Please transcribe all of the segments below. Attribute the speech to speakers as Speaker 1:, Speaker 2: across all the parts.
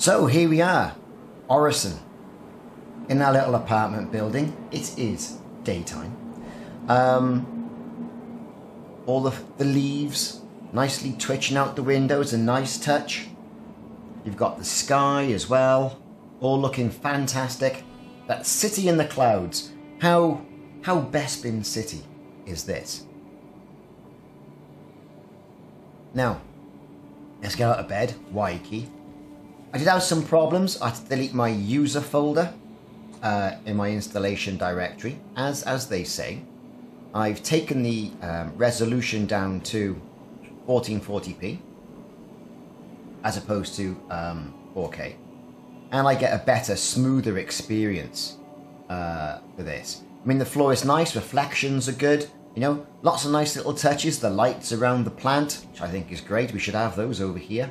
Speaker 1: So here we are, Orison, in our little apartment building. It is daytime. Um, all the, the leaves nicely twitching out the windows, a nice touch. You've got the sky as well, all looking fantastic. That city in the clouds. How how Bespin City is this? Now, let's get out of bed. Key. I did have some problems. I had to delete my user folder uh, in my installation directory, as as they say. I've taken the um, resolution down to 1440p as opposed to um, 4K, and I get a better, smoother experience uh, for this. I mean, the floor is nice, reflections are good. You know, lots of nice little touches. The lights around the plant, which I think is great. We should have those over here.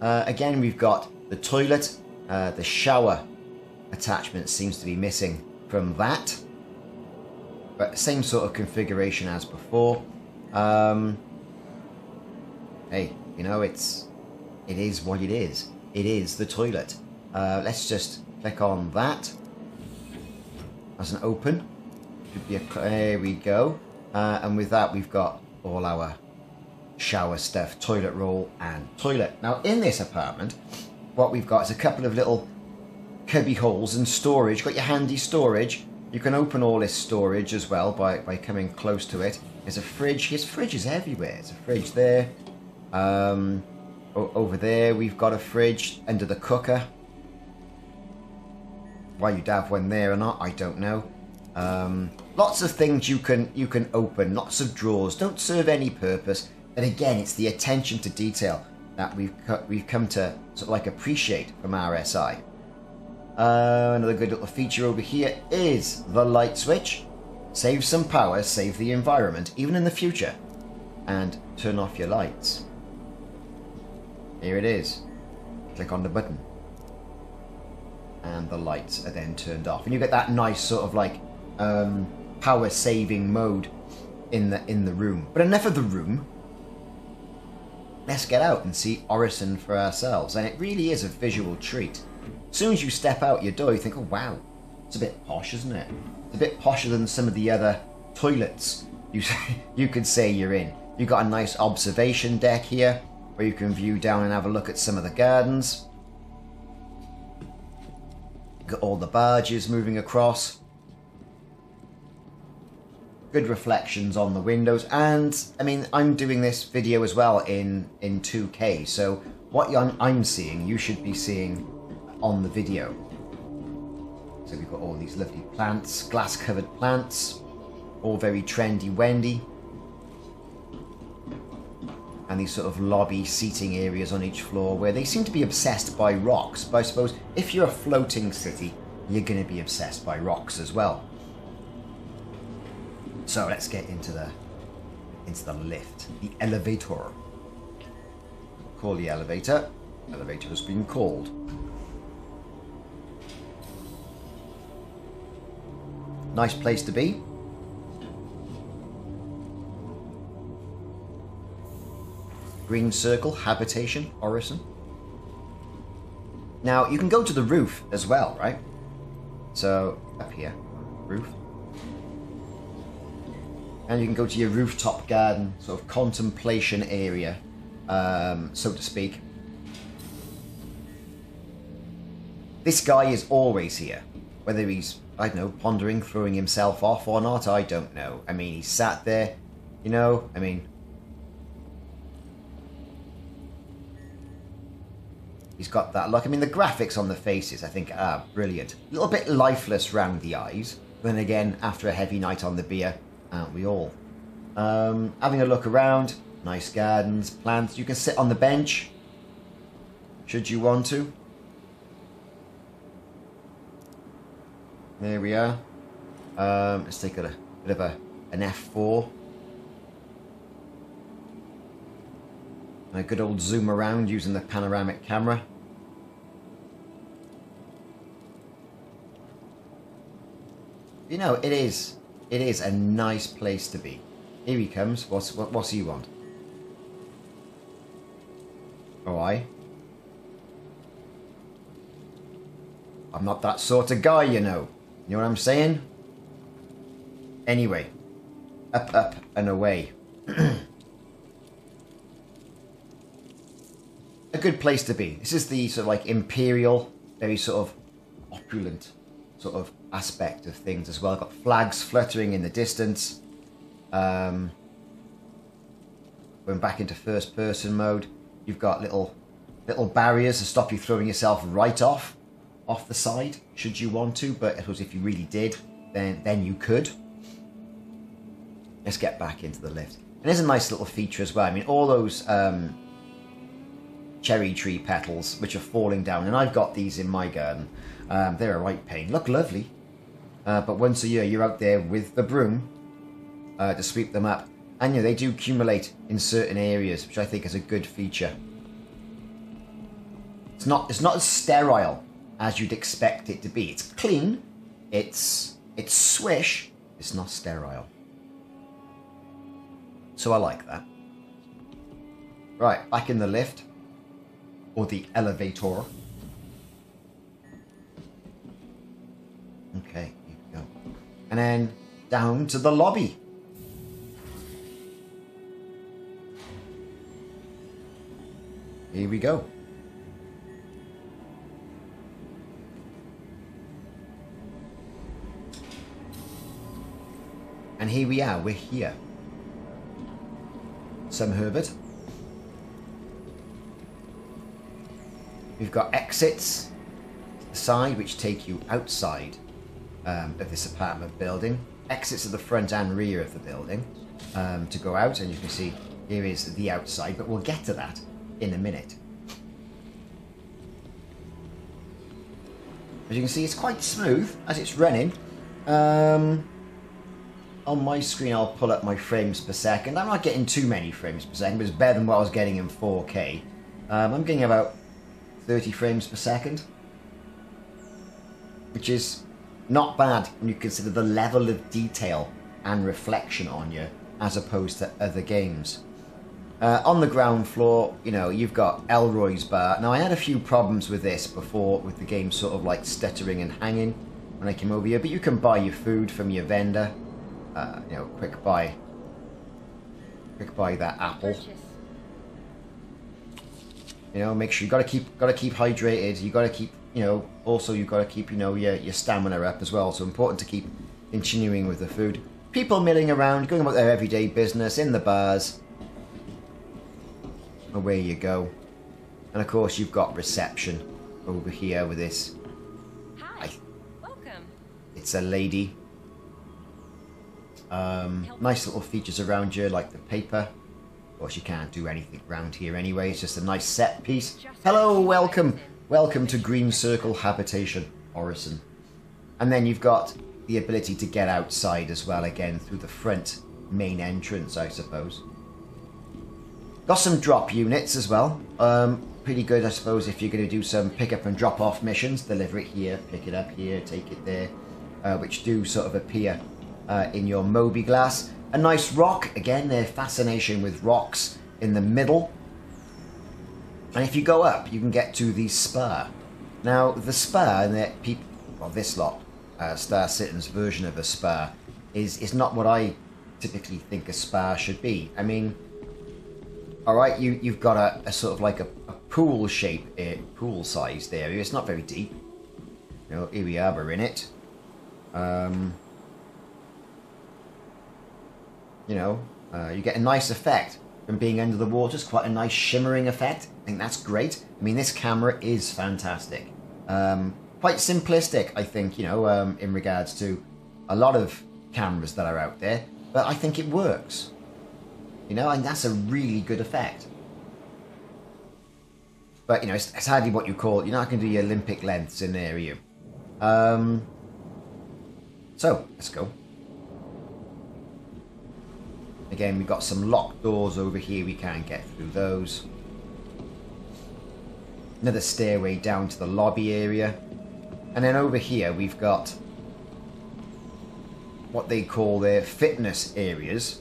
Speaker 1: Uh, again, we've got the toilet. Uh, the shower attachment seems to be missing from that. But same sort of configuration as before. Um, hey, you know, it's it is what it is. It is the toilet. Uh, let's just click on that. As an open. Should be a, there we go. Uh, and with that, we've got all our shower stuff, toilet roll, and toilet. Now, in this apartment, what we've got is a couple of little cubby holes and storage. Got your handy storage. You can open all this storage as well by, by coming close to it. There's a fridge. His fridge is everywhere. There's a fridge there. Um, over there, we've got a fridge under the cooker. Why you'd have one there or not, I don't know. Um, lots of things you can you can open. Lots of drawers. Don't serve any purpose. But again, it's the attention to detail that we've we've come to sort of like appreciate from RSI. Uh, another good little feature over here is the light switch. Save some power, save the environment, even in the future. And turn off your lights. Here it is. Click on the button. And the lights are then turned off. And you get that nice sort of like um, power saving mode in the in the room. But enough of the room. Let's get out and see Orison for ourselves. And it really is a visual treat. As soon as you step out your door, you think, oh wow, it's a bit posh, isn't it? It's a bit posher than some of the other toilets you you could say you're in. You've got a nice observation deck here where you can view down and have a look at some of the gardens. You've got all the barges moving across. Good reflections on the windows, and I mean, I'm doing this video as well in in 2K, so what I'm seeing, you should be seeing on the video. So we've got all these lovely plants, glass covered plants, all very trendy wendy. And these sort of lobby seating areas on each floor where they seem to be obsessed by rocks. But I suppose if you're a floating city, you're going to be obsessed by rocks as well. So let's get into the into the lift, the elevator. Call the elevator. Elevator has been called. Nice place to be. Green circle, habitation, Orison. Now, you can go to the roof as well, right? So, up here, roof. And you can go to your rooftop garden, sort of contemplation area, um, so to speak. This guy is always here, whether he's I don't know, pondering, throwing himself off or not, I don't know. I mean, he sat there, you know, I mean... He's got that look. I mean, the graphics on the faces, I think, are brilliant. A little bit lifeless round the eyes. Then again, after a heavy night on the beer, aren't we all? Um, having a look around, nice gardens, plants. You can sit on the bench, should you want to. There we are. Um, let's take a, a bit of a, an F4. And a good old zoom around using the panoramic camera. You know, it is, it is a nice place to be. Here he comes. What's, what, what's he want? Oh, I? I'm not that sort of guy, you know. You know what I'm saying? Anyway, up, up, and away. a good place to be. This is the sort of like imperial, very sort of opulent sort of aspect of things as well. I've got flags fluttering in the distance. Um, going back into first person mode, you've got little little barriers to stop you throwing yourself right off off the side should you want to. But I suppose if you really did, then then you could. Let's get back into the lift. And there's a nice little feature as well. I mean, all those um, cherry tree petals which are falling down, and I've got these in my garden. Um, they're a right pain. Look lovely, uh, but once a year you're out there with the broom uh, to sweep them up, and you know they do accumulate in certain areas, which I think is a good feature. It's not it's not as sterile as you'd expect it to be. It's clean, it's it's swish, it's not sterile. So I like that. Right, back in the lift or the elevator. Okay. And then down to the lobby. Here we go. And here we are, we're here. Some Herbert. We've got exits to the side which take you outside um, of this apartment building. Exits at the front and rear of the building um, to go out, and you can see here is the outside, but we'll get to that in a minute. As you can see, it's quite smooth as it's running. Um, on my screen, I'll pull up my frames per second. I'm not getting too many frames per second, but it's better than what I was getting in 4K. Um, I'm getting about 30 frames per second, which is not bad when you consider the level of detail and reflection on you as opposed to other games. Uh, on the ground floor, you know, you've got Elroy's bar. Now, I had a few problems with this before, with the game sort of like stuttering and hanging when I came over here, but you can buy your food from your vendor. Uh, you know, quick buy. Quick buy that apple. You know, make sure you gotta keep gotta keep hydrated. You gotta keep you know. Also, you've gotta keep you know your your stamina up as well. So important to keep continuing with the food. People milling around, going about their everyday business in the bars. Away you go. And of course, you've got reception over here with this.
Speaker 2: Hi. Welcome.
Speaker 1: It's a lady. Um, nice little features around you, like the paper. Of course, you can't do anything around here anyway. It's just a nice set piece. Hello, welcome. Welcome to Green Circle Habitation, Orison. And then you've got the ability to get outside as well, again, through the front main entrance, I suppose. Got some drop units as well. Um, pretty good, I suppose, if you're going to do some pick up and drop off missions. Deliver it here, pick it up here, take it there, uh, which do sort of appear uh, in your mobiGlas. A nice rock, again, their fascination with rocks in the middle. And if you go up, you can get to the spur. Now, the spur, and the people, well, this lot, uh, Star Citizen's version of a spur, is, is not what I typically think a spur should be. I mean, all right, you you've got a, a sort of like a, a pool shape, uh, pool sized area. It's not very deep. You know, here we are, we're in it. Um, you know, uh, you get a nice effect from being under the water. It's quite a nice shimmering effect. I think that's great. I mean, this camera is fantastic. Um, quite simplistic, I think, you know, um, in regards to a lot of cameras that are out there, but I think it works. You know, and that's a really good effect. But, you know, it's, it's hardly what you call, you're not going to do your Olympic lengths in there, are you? Um, so, let's go. Again, we've got some locked doors over here. We can't get through those. Another stairway down to the lobby area. And then over here, we've got what they call their fitness areas.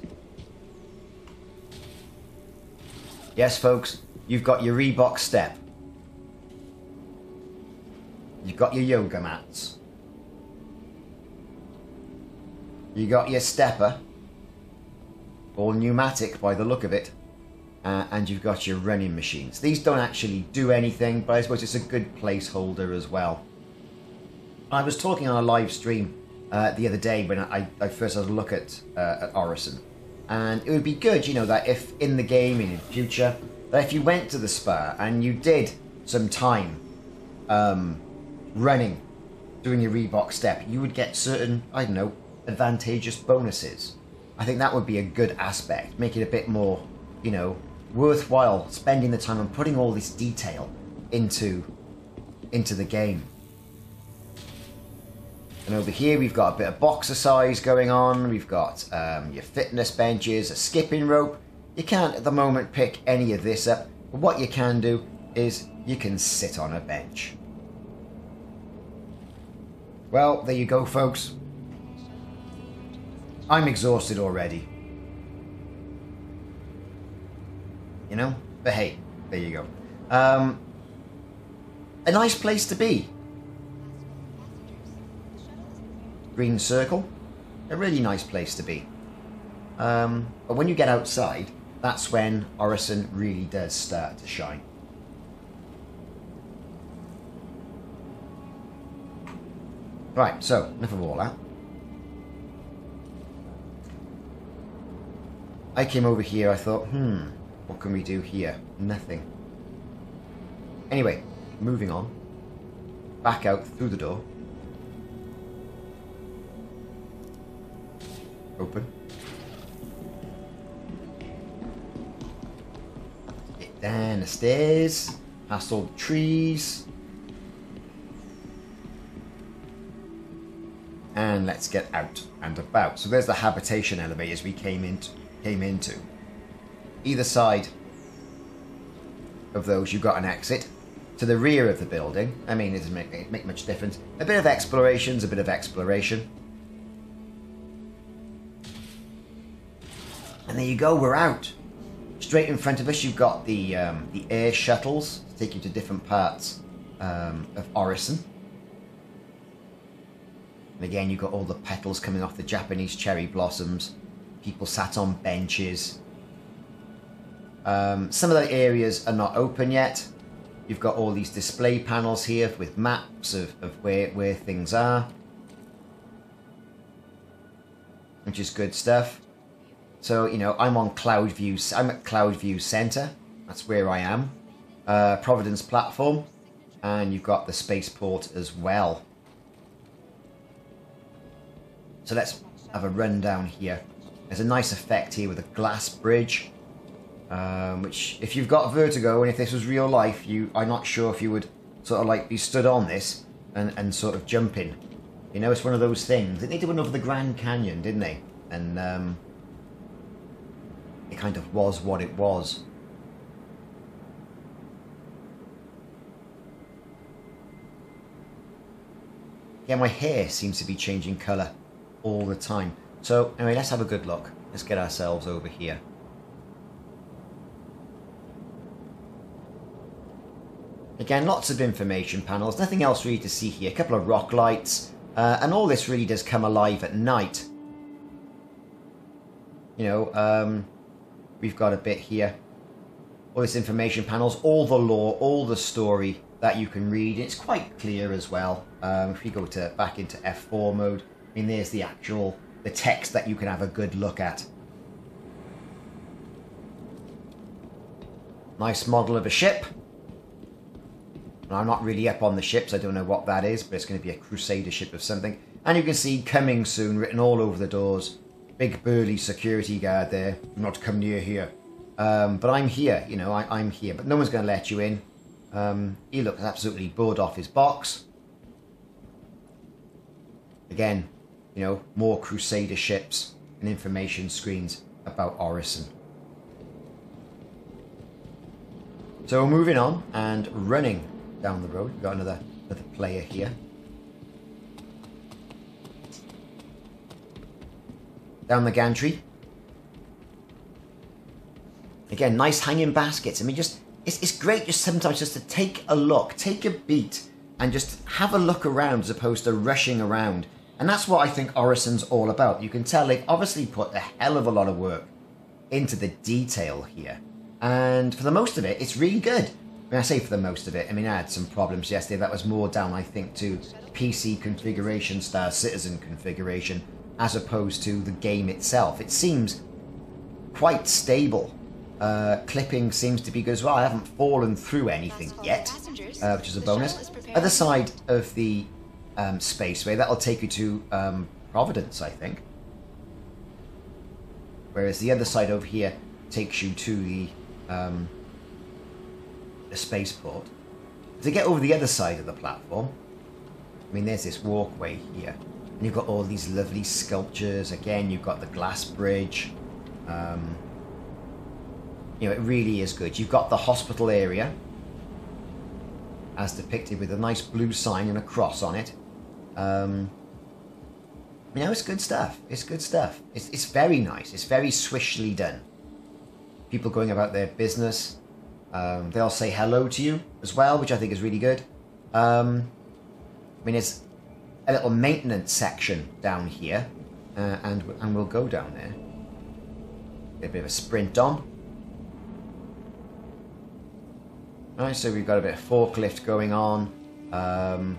Speaker 1: Yes, folks, you've got your Reebok step. You've got your yoga mats. You got your stepper, all pneumatic by the look of it, uh, and you've got your running machines. These don't actually do anything, but I suppose it's a good placeholder as well. I was talking on a live stream uh, the other day when I, I first had a look at uh, at Orison, and it would be good, you know, that if in the game in the future, that if you went to the spa and you did some time um, running, doing your Reebok step, you would get certain, I don't know, advantageous bonuses. I think that would be a good aspect, make it a bit more, you know, worthwhile spending the time and putting all this detail into into the game. And over here we've got a bit of boxercise going on. We've got um, your fitness benches, a skipping rope. You can't at the moment pick any of this up, but what you can do is you can sit on a bench. Well, there you go, folks. I'm exhausted already. You know? But hey, there you go. Um, a nice place to be. Green Circle. A really nice place to be. Um, but when you get outside, that's when Orison really does start to shine. Right, so, enough of all that. I came over here, I thought, hmm, what can we do here? Nothing. Anyway, moving on. Back out through the door. Open. Get down the stairs, past all the trees. And let's get out and about. So there's the habitation elevators we came into. Came into. Either side of those, you've got an exit. To the rear of the building, I mean, it doesn't make, make much difference. A bit of exploration's a bit of exploration. And there you go, we're out. Straight in front of us, you've got the um, the air shuttles to take you to different parts um, of Orison. And again, you've got all the petals coming off the Japanese cherry blossoms. People sat on benches. Um, some of the areas are not open yet. You've got all these display panels here with maps of, of where, where things are. Which is good stuff. So, you know, I'm on Cloudview. I'm at Cloudview Center. That's where I am. Uh, Providence platform. And you've got the spaceport as well. So let's have a rundown here. There's a nice effect here with a glass bridge. Um, which, if you've got vertigo and if this was real life, you I'm not sure if you would sort of like be stood on this and, and sort of jumping. You know, it's one of those things. They did one over the Grand Canyon, didn't they? And um, it kind of was what it was. Yeah, my hair seems to be changing colour all the time. So, anyway, let's have a good look. Let's get ourselves over here. Again, lots of information panels, nothing else really to see here. A couple of rock lights, uh, and all this really does come alive at night. You know, um, we've got a bit here. All this information panels, all the lore, all the story that you can read. It's quite clear as well. Um, if we go to back into F4 mode, I mean, there's the actual the text that you can have a good look at. Nice model of a ship. I'm not really up on the ships, I don't know what that is, but it's going to be a crusader ship of something. And you can see coming soon written all over the doors. Big burly security guard there. Not to come near here. Um, but I'm here, you know, I, am here. But no one's going to let you in. Um, he looks absolutely bored off his box. Again, you know, more crusader ships and information screens about Orison. So we're moving on and running down the road. We've got another, another player here. Down the gantry. Again, nice hanging baskets. I mean, just it's, it's great just sometimes just to take a look, take a beat and just have a look around as opposed to rushing around. And that's what I think Orison's all about. You can tell they've obviously put a hell of a lot of work into the detail here. And for the most of it, it's really good. When I say for the most of it, I mean, I had some problems yesterday. That was more down, I think, to PC configuration, Star Citizen configuration, as opposed to the game itself. It seems quite stable. Uh, clipping seems to be good as well. I haven't fallen through anything yet, uh, which is a bonus. Other side of the um, spaceway, that'll take you to um, Providence, I think. Whereas the other side over here takes you to the um, the spaceport. To get over the other side of the platform, I mean, there's this walkway here, and you've got all these lovely sculptures. Again, you've got the glass bridge. Um, you know, it really is good. You've got the hospital area, as depicted with a nice blue sign and a cross on it. Um, you know, it's good stuff. It's good stuff. It's, it's very nice. It's very swishly done. People going about their business. Um, they'll say hello to you as well, which I think is really good. Um, I mean, there's a little maintenance section down here, uh, and and we'll go down there. Get a bit of a sprint on. Right, so we've got a bit of forklift going on. Um,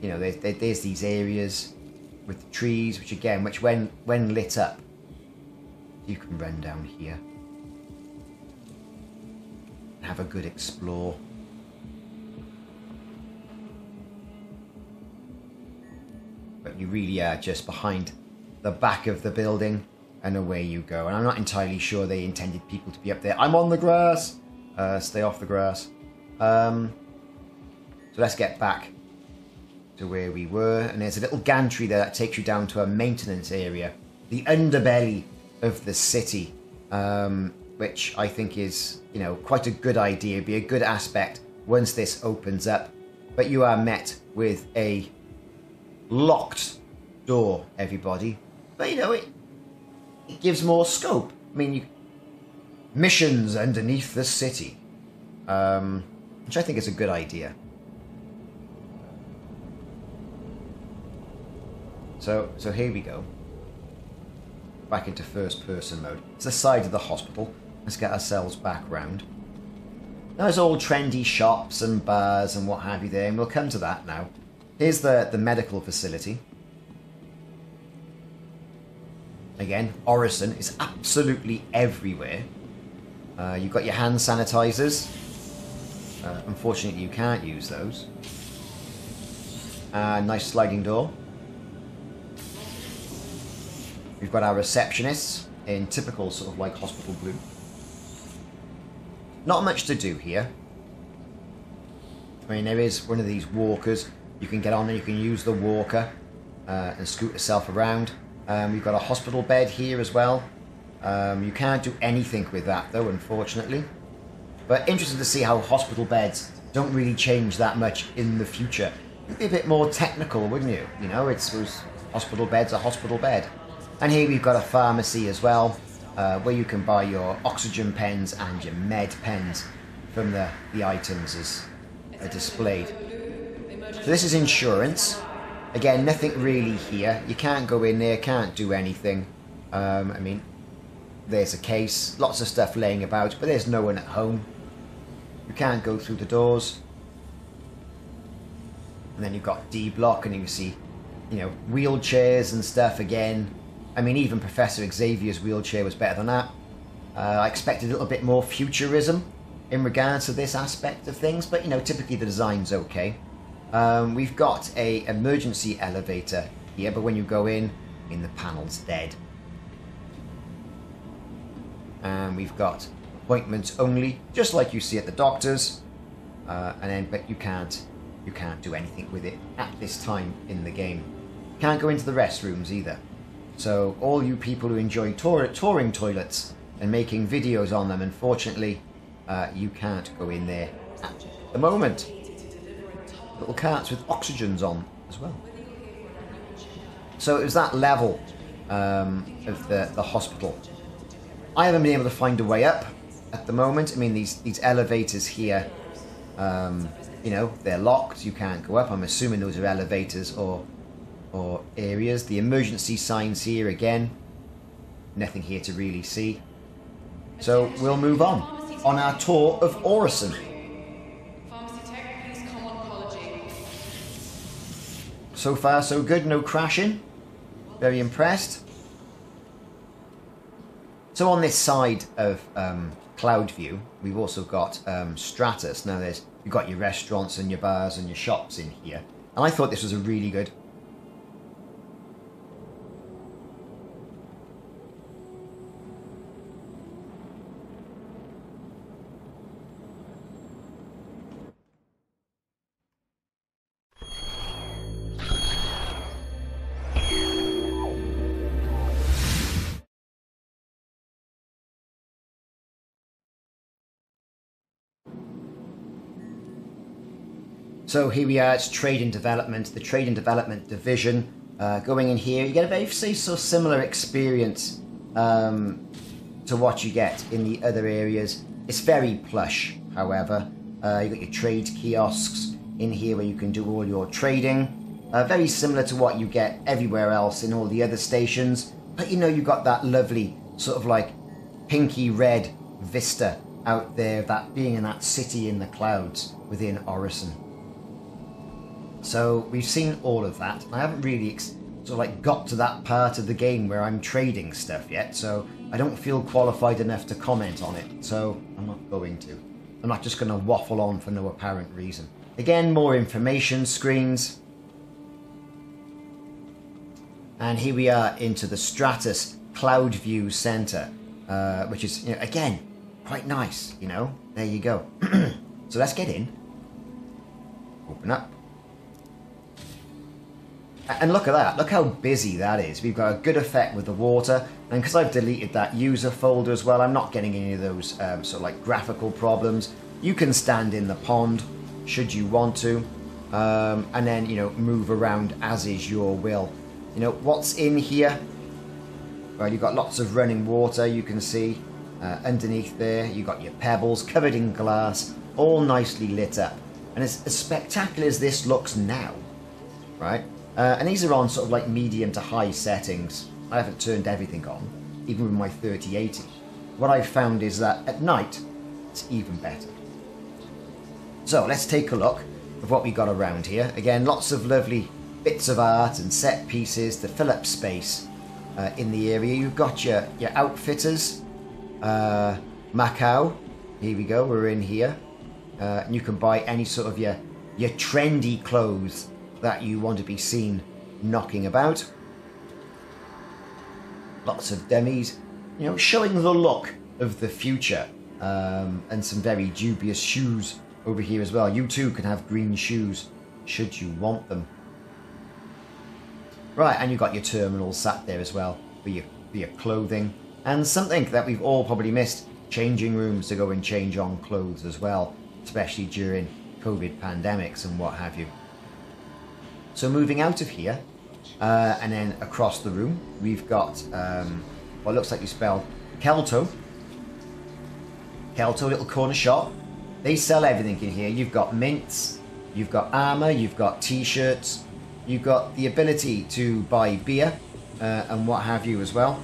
Speaker 1: you know, there's, there's these areas with the trees, which again, which when when lit up, you can run down here. Have a good explore. But you really are just behind the back of the building, and away you go. And I'm not entirely sure they intended people to be up there. I'm on the grass. Uh, stay off the grass. Um, so let's get back to where we were. And there's a little gantry there that takes you down to a maintenance area, the underbelly of the city, um, which I think is, you know, quite a good idea, be a good aspect once this opens up. But you are met with a locked door, everybody. But you know, it, it gives more scope. I mean, you, missions underneath the city, um, which I think is a good idea. So, so here we go. Back into first person mode. It's the side of the hospital. Let's get ourselves back round. There's all trendy shops and bars and what have you there, and we'll come to that now. Here's the, the medical facility. Again, Orison is absolutely everywhere. Uh, you've got your hand sanitizers. Uh, unfortunately, you can't use those. Uh, nice sliding door. We've got our receptionists in typical sort of like hospital blue. Not much to do here. I mean, there is one of these walkers. You can get on and you can use the walker uh, and scoot yourself around. Um, we've got a hospital bed here as well. Um, you can't do anything with that though, unfortunately. But interesting to see how hospital beds don't really change that much in the future. It'd be a bit more technical, wouldn't you? You know, it's, it's hospital bed's a hospital bed. And here we've got a pharmacy as well, uh, where you can buy your oxygen pens and your med pens from the, the items as are displayed. So this is insurance. Again, nothing really here. You can't go in there, can't do anything. Um, I mean, there's a case, lots of stuff laying about, but there's no one at home. You can't go through the doors. And then you've got D block, and you can see, you know, wheelchairs and stuff again. I mean, even Professor Xavier's wheelchair was better than that. Uh, I expected a little bit more futurism in regards to this aspect of things, but you know, typically the design's okay. Um, we've got a emergency elevator here, but when you go in, I mean, the panel's dead. And we've got appointments only, just like you see at the doctor's. Uh, and then, but you can't, you can't do anything with it at this time in the game. Can't go into the restrooms either. So all you people who enjoy tour- touring toilets and making videos on them, unfortunately, uh, you can't go in there at the moment. Little carts with oxygens on as well. So it was that level um, of the, the hospital. I haven't been able to find a way up at the moment. I mean, these, these elevators here, um, you know, they're locked. You can't go up. I'm assuming those are elevators or or areas. The emergency signs here again. Nothing here to really see. So we'll move on on our tour of Orison.
Speaker 3: Pharmacy Tech, please come on apology.
Speaker 1: So far, so good. No crashing. Very impressed. So on this side of um, Cloudview, we've also got um, Stratus. Now there's you've got your restaurants and your bars and your shops in here, and I thought this was a really good. So here we are, it's trade and development, the trade and development division. Uh, going in here, you get a very say, so similar experience um, to what you get in the other areas. It's very plush, however. Uh, you got your trade kiosks in here where you can do all your trading. Uh, very similar to what you get everywhere else in all the other stations. But you know, you got that lovely sort of like pinky red vista out there, that being in that city in the clouds within Orison. So we've seen all of that. I haven't really sort of like got to that part of the game where I'm trading stuff yet, so I don't feel qualified enough to comment on it. So I'm not going to. I'm not just going to waffle on for no apparent reason. Again, more information screens. And here we are into the Stratus Cloud View Center, uh, which is, you know, again, quite nice, you know? There you go. so let's get in. Open up. And look at that, look how busy that is. We've got a good effect with the water, and because I've deleted that user folder as well, I'm not getting any of those um, sort of like graphical problems. You can stand in the pond, should you want to, um, and then, you know, move around as is your will. You know, what's in here? Well, you've got lots of running water, you can see. Uh, underneath there, you've got your pebbles covered in glass, all nicely lit up. And as, as spectacular as this looks now, right? Uh, and these are on sort of like medium to high settings. I haven't turned everything on, even with my 3080. What I've found is that at night, it's even better. So let's take a look of what we got around here. Again, lots of lovely bits of art and set pieces to fill up space uh, in the area. You've got your, your outfitters, uh, Macau. Here we go, we're in here. Uh, and you can buy any sort of your, your trendy clothes that you want to be seen knocking about. Lots of dummies, you know, showing the look of the future. Um, and some very dubious shoes over here as well. You too can have green shoes should you want them. Right, and you've got your terminals sat there as well for your, for your clothing. And something that we've all probably missed changing rooms to go and change on clothes as well, especially during COVID pandemics and what have you. So moving out of here, uh, and then across the room, we've got um, what looks like you spelled Kel-To. Kel-To, little corner shop. They sell everything in here. You've got mints, you've got armor, you've got t-shirts, you've got the ability to buy beer uh, and what have you as well.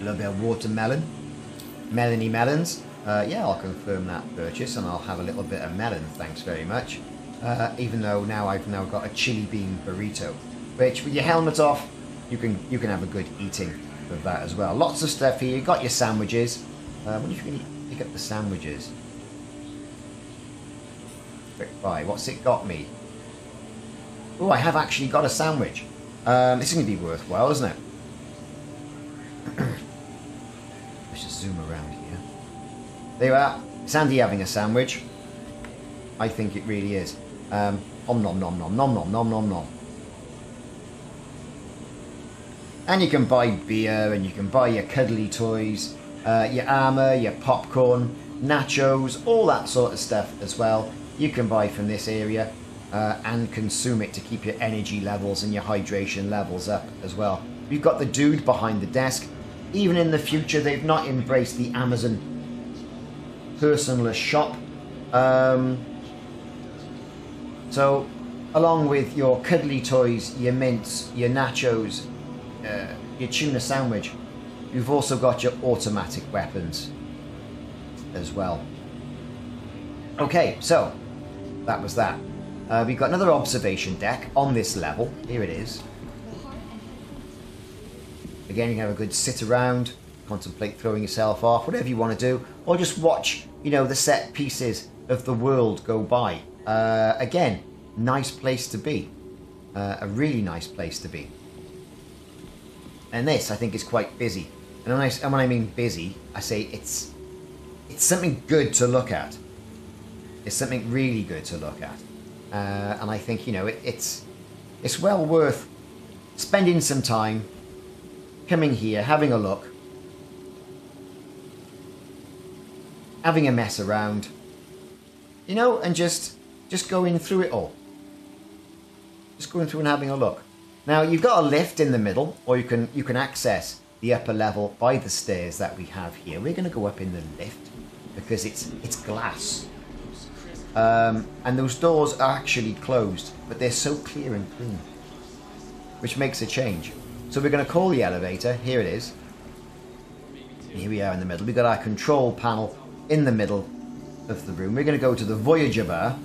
Speaker 1: A little bit of watermelon, melony melons. Uh, yeah, I'll confirm that purchase and I'll have a little bit of melon. Thanks very much. Uh, even though now I've now got a chili bean burrito, which with your helmet off, you can you can have a good eating of that as well. Lots of stuff here. You got your sandwiches. Uh, I wonder if you can pick up the sandwiches. Quick buy. What's it got me? Oh, I have actually got a sandwich. Um, this is going to be worthwhile, isn't it? Let's just zoom around here. There you are. Sandy having a sandwich. I think it really is. Um, om nom nom nom nom nom nom nom nom. And you can buy beer and you can buy your cuddly toys, uh, your armor, your popcorn, nachos, all that sort of stuff as well. You can buy from this area uh, and consume it to keep your energy levels and your hydration levels up as well. You've got the dude behind the desk. Even in the future, they've not embraced the Amazon personless shop. Um, So, along with your cuddly toys, your mints, your nachos, uh, your tuna sandwich, you've also got your automatic weapons as well. Okay, so that was that. Uh, we've got another observation deck on this level. Here it is. Again, you can have a good sit around, contemplate throwing yourself off, whatever you want to do, or just watch, you know, the set pieces of the world go by. Uh, again, nice place to be. Uh, a really nice place to be. And this, I think, is quite busy. And when I, and when I mean busy, I say it's it's something good to look at. It's something really good to look at. Uh, and I think you know it, it's it's well worth spending some time coming here, having a look, having a mess around, you know, and just just going through it all. Just going through and having a look. Now you've got a lift in the middle, or you can you can access the upper level by the stairs that we have here. We're going to go up in the lift because it's it's glass. Um, and those doors are actually closed, but they're so clear and clean, which makes a change. So we're going to call the elevator. Here it is. Here we are in the middle. We've got our control panel in the middle of the room. We're going to go to the Voyager bar.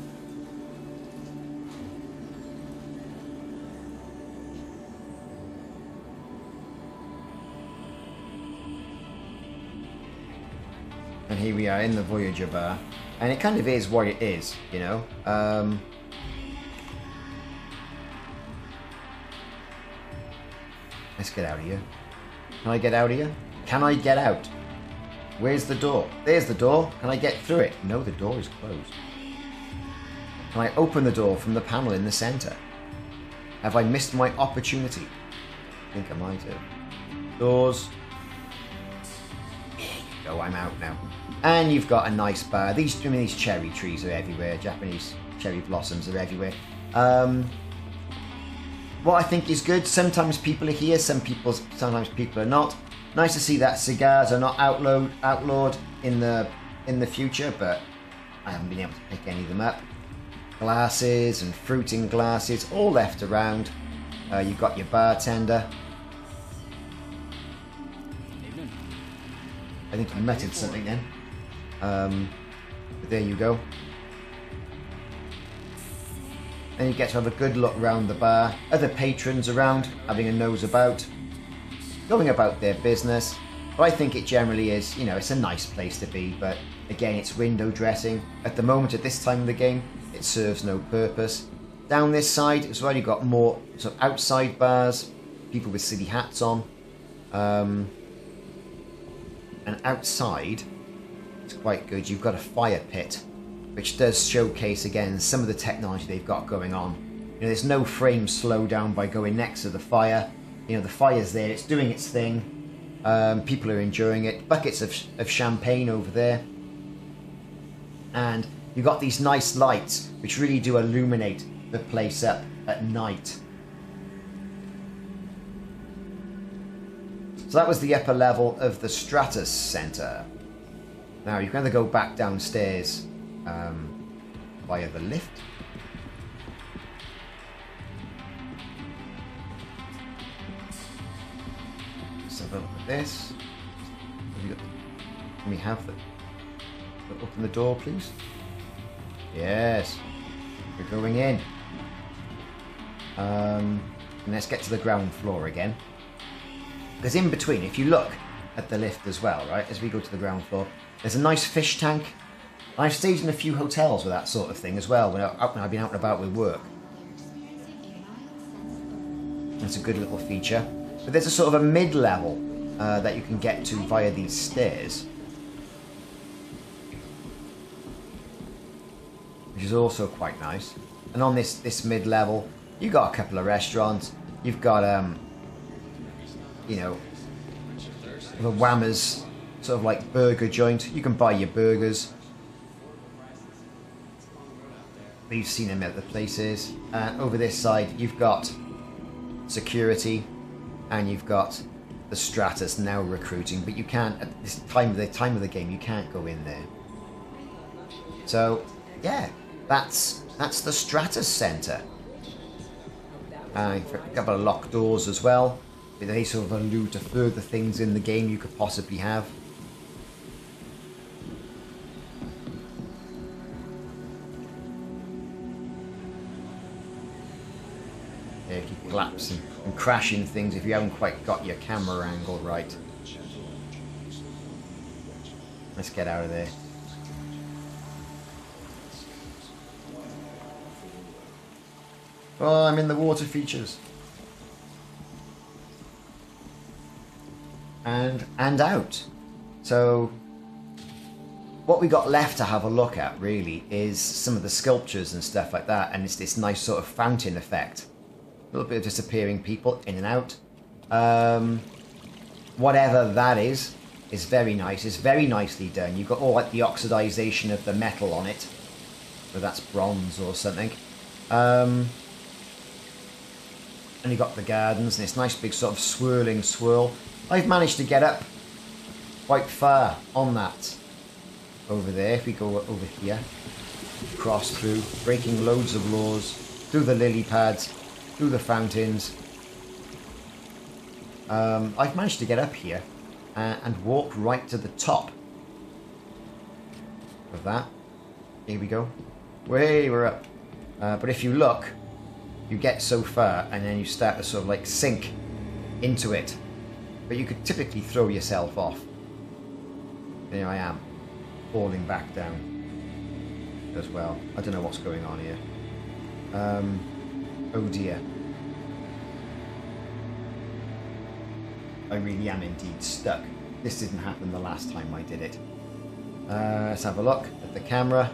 Speaker 1: And here we are in the Voyager bar. And it kind of is what it is, you know? Um, let's get out of here. Can I get out of here? Can I get out? Where's the door? There's the door. Can I get through it? No, the door is closed. Can I open the door from the panel in the center? Have I missed my opportunity? I think I might have. Doors. Go, I'm out now. And you've got a nice bar. These, I mean, these cherry trees are everywhere. Japanese cherry blossoms are everywhere. Um, what I think is good. Sometimes people are here. Some people, sometimes people are not. Nice to see that cigars are not outlawed, outlawed in the in the future, but I haven't been able to pick any of them up. Glasses and fruiting glasses, all left around. Uh, you've got your bartender. I think you muttered something then. Um, there you go. And you get to have a good look around the bar. Other patrons around, having a nose about, going about their business. But I think it generally is, you know, it's a nice place to be. But again, it's window dressing. At the moment, at this time of the game, it serves no purpose. Down this side as well, you've got more sort of outside bars, people with silly hats on. Um, and outside, quite good. You've got a fire pit, which does showcase again some of the technology they've got going on. You know, there's no frame slowdown by going next to the fire. You know, the fire's there, it's doing its thing. Um, people are enjoying it. Buckets of, of champagne over there. And you've got these nice lights, which really do illuminate the place up at night. So that was the upper level of the Stratus Center. Now you can either go back downstairs um, via the lift. Let's have look at this. Have got- Can we have the... Open the door, please. Yes. We're going in. Um, and let's get to the ground floor again. Because in between, if you look at the lift as well, right, as we go to the ground floor, there's a nice fish tank. I've stayed in a few hotels with that sort of thing as well when, I, I've been out and about with work. That's a good little feature. But there's a sort of a mid-level uh, that you can get to via these stairs. Which is also quite nice. And on this, this mid-level, you've got a couple of restaurants. You've got, um, you know, the Whammers sort of like burger joint. You can buy your burgers. We've seen them at the places. Uh, over this side, you've got security, and you've got the Stratus now recruiting. But you can't at this time of the time of the game. You can't go in there. So, yeah, that's That's the Stratus Center. Uh, a couple of locked doors as well. They sort of allude to further things in the game you could possibly have. Keep collapsing and crashing things if you haven't quite got your camera angle right. Let's get out of there. Oh, I'm in the water features. And and out. So what we got left to have a look at really is some of the sculptures and stuff like that, and it's this nice sort of fountain effect. A little bit of disappearing people in and out. Um, whatever that is, is very nice. It's very nicely done. You've got all like the oxidization of the metal on it, whether that's bronze or something. Um, and you've got the gardens, and this nice big sort of swirling swirl. I've managed to get up quite far on that over there. If we go over here, cross through, breaking loads of laws, through the lily pads, through the fountains. Um, I've managed to get up here uh, and walk right to the top of that. Here we go. Way we're up. Uh, but if you look, you get so far and then you start to sort of like sink into it. But you could typically throw yourself off. There I am, falling back down as well. I don't know what's going on here. Um, oh dear. I really am indeed stuck. This didn't happen the last time I did it. Uh, let's have a look at the camera.